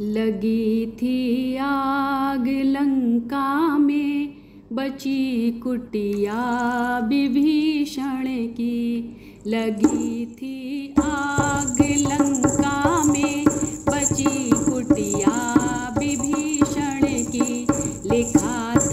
लगी थी आग लंका में, बची कुटिया विभीषण की। लगी थी आग लंका में, बची कुटिया विभीषण की। लिखा